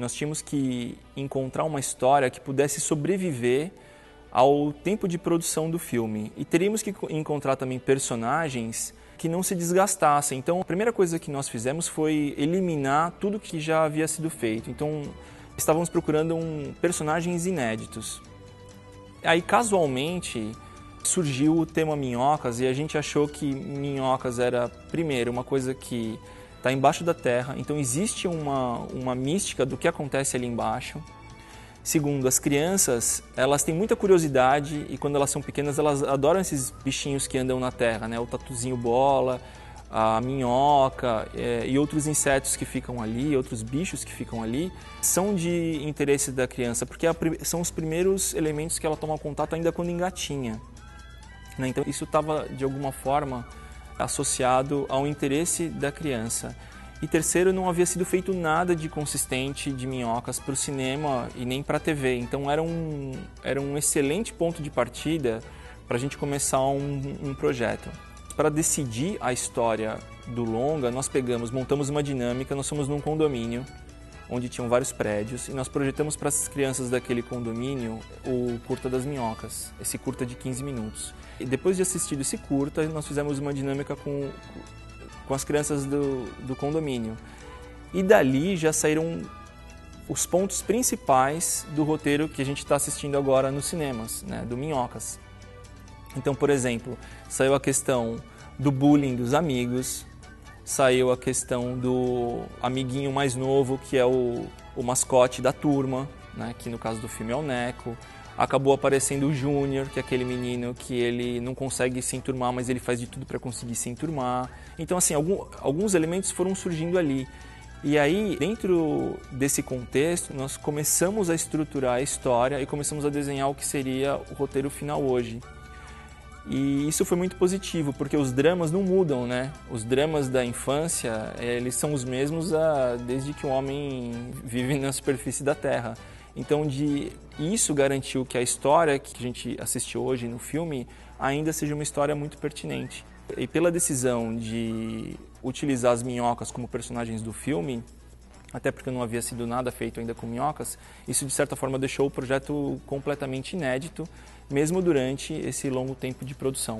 Nós tínhamos que encontrar uma história que pudesse sobreviver ao tempo de produção do filme. E teríamos que encontrar também personagens que não se desgastassem. Então, a primeira coisa que nós fizemos foi eliminar tudo que já havia sido feito. Então, estávamos procurando um, personagens inéditos. Aí, casualmente, surgiu o tema minhocas e a gente achou que minhocas era, primeiro, uma coisa que está embaixo da terra, então existe uma, uma mística do que acontece ali embaixo. Segundo, as crianças, elas têm muita curiosidade e quando elas são pequenas, elas adoram esses bichinhos que andam na terra, né? O tatuzinho bola, a minhoca é, e outros insetos que ficam ali, outros bichos que ficam ali, são de interesse da criança, porque a, são os primeiros elementos que ela toma contato ainda quando engatinha. Né? Então, isso estava, de alguma forma, associado ao interesse da criança. E terceiro, não havia sido feito nada de consistente de minhocas para o cinema e nem para a TV. Então era um, era um excelente ponto de partida para a gente começar um, um projeto. Para decidir a história do longa, nós pegamos, montamos uma dinâmica, nós fomos num condomínio onde tinham vários prédios e nós projetamos para as crianças daquele condomínio o Curta das Minhocas, esse curta de 15 minutos. E depois de assistir esse curta, nós fizemos uma dinâmica com, com as crianças do, do condomínio. E dali já saíram os pontos principais do roteiro que a gente está assistindo agora nos cinemas, né, do Minhocas. Então, por exemplo, saiu a questão do bullying dos amigos, saiu a questão do amiguinho mais novo, que é o, o mascote da turma, né, que no caso do filme é o Neco. Acabou aparecendo o Júnior, que é aquele menino que ele não consegue se enturmar, mas ele faz de tudo para conseguir se enturmar. Então, assim, algum, alguns elementos foram surgindo ali. E aí, dentro desse contexto, nós começamos a estruturar a história e começamos a desenhar o que seria o roteiro final hoje. E isso foi muito positivo, porque os dramas não mudam, né? Os dramas da infância, eles são os mesmos a, desde que o homem vive na superfície da Terra. Então, de isso garantiu que a história que a gente assistiu hoje no filme ainda seja uma história muito pertinente. E pela decisão de utilizar as minhocas como personagens do filme, até porque não havia sido nada feito ainda com minhocas, isso de certa forma deixou o projeto completamente inédito, mesmo durante esse longo tempo de produção.